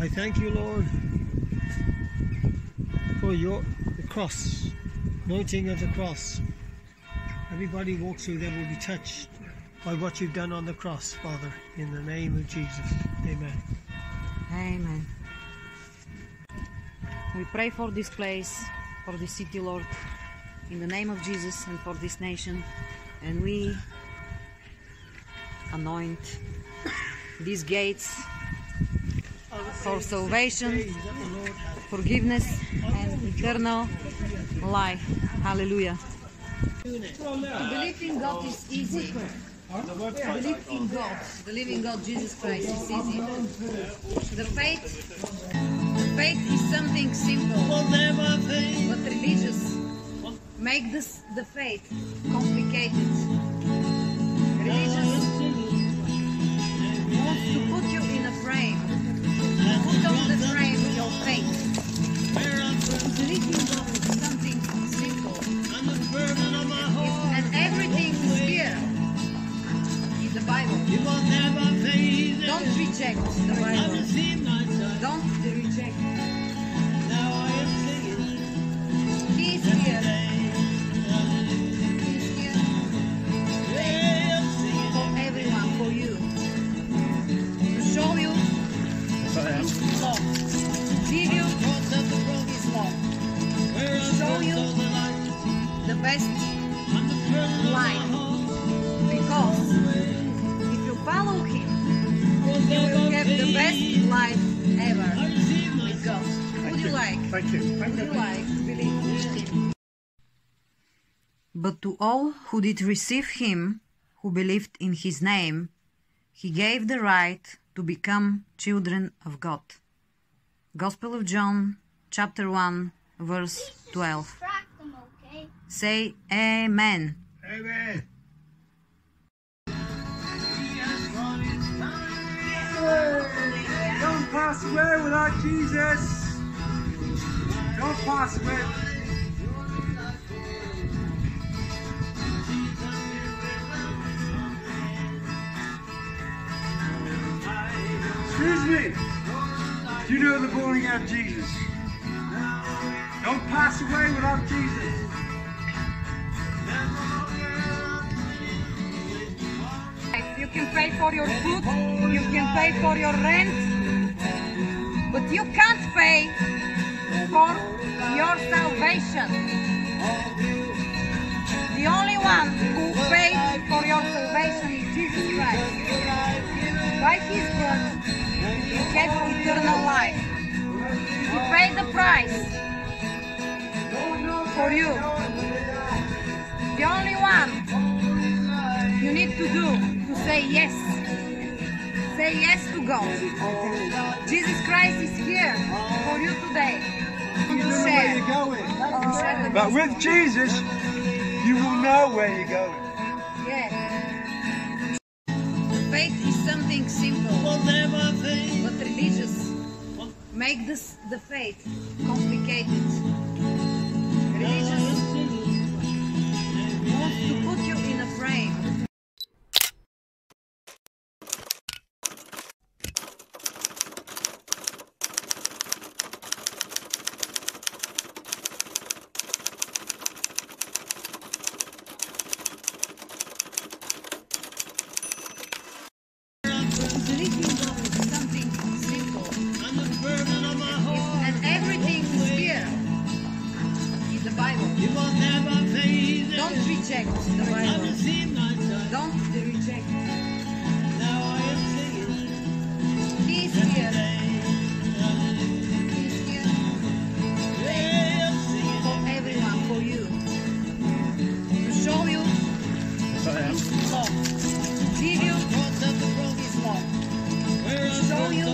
I thank you, Lord, for your the cross, anointing of the cross. Everybody walks through there will be touched by what you've done on the cross, Father, in the name of Jesus. Amen. Amen. We pray for this place, for this city, Lord, in the name of Jesus and for this nation. And we anoint these gates for salvation, forgiveness, and eternal life. Hallelujah. Believe in God is easy. Believe in God, the living God, Jesus Christ, is easy. The faith, faith is something simple, but religious make this the faith complicated. Religious wants to put you in a frame, reject the Bible. Don't reject. He is here. He is here for everyone, for you. To show you His love. Give you His love. To show you the best life. Because life ever with God. Would you like? Thank you. Would you like to believe in Him? But to all who did receive Him, who believed in His name, He gave the right to become children of God. Gospel of John, chapter 1, verse 12. Them, okay? Say Amen. Amen. Don't pass away without Jesus. Don't pass away. Excuse me. Do you know the born again Jesus? Don't pass away without Jesus. You can pay for your food, you can pay for your rent, but you can't pay for your salvation. The only one who paid for your salvation is Jesus Christ. By his blood, you have eternal life. He paid the price for you. The only one you need to do to say yes. Say yes to God. Jesus Christ is here for you today. You know where you're going. To share the But with Jesus, you will know where you're going. Yeah. Faith is something simple, but religious make this the faith complicated. Religious wants to put you in a frame. Don't reject the Bible. Don't reject. He here. He here for everyone, for you. To show you His love. Give you His love. To show you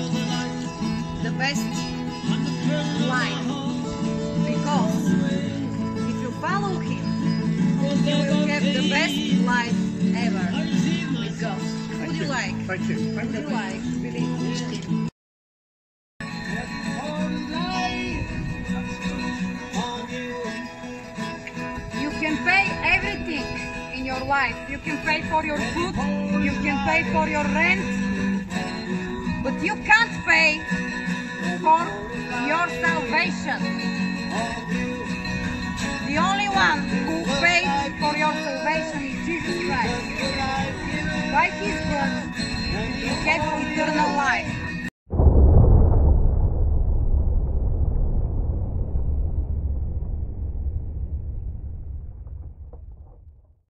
the best life ever with God. Would you like? Thank you. Would you like believe? You can pay everything in your life. You can pay for your food, you can pay for your rent, but you can't pay for your salvation.